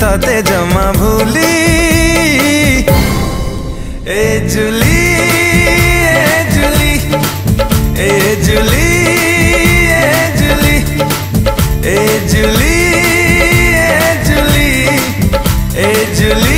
তাতে জমা ভুলি। এ জুলি এ জুলি এ জুলি এ জুলি এ জুলি এ জুলি এ জুলি।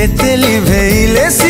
चेतली भैले सी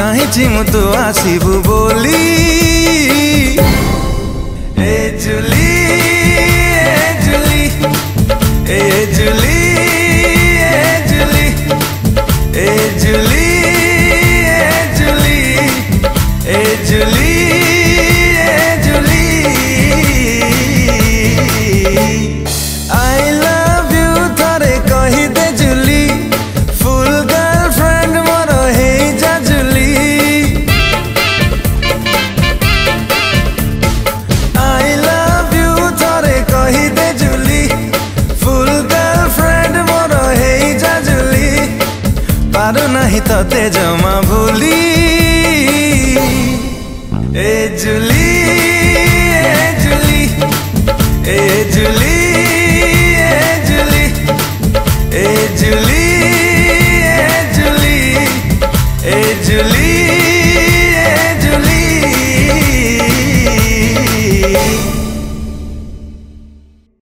ଚାହିଁଛି ତୁ ଆସିବୁ ବୋଲି ଏ ଜୁଲି ଏ ଜୁଲି ଏ ଜୁଲି ଏ ଜୁଲି ଏ ଜୁଲି ଏ ଜୁଲି ଏ ଜୁଲି পারু নাহি তে জমা ভুলি। এ জুলি এ জুলি এ জুলি এ এ জুলি।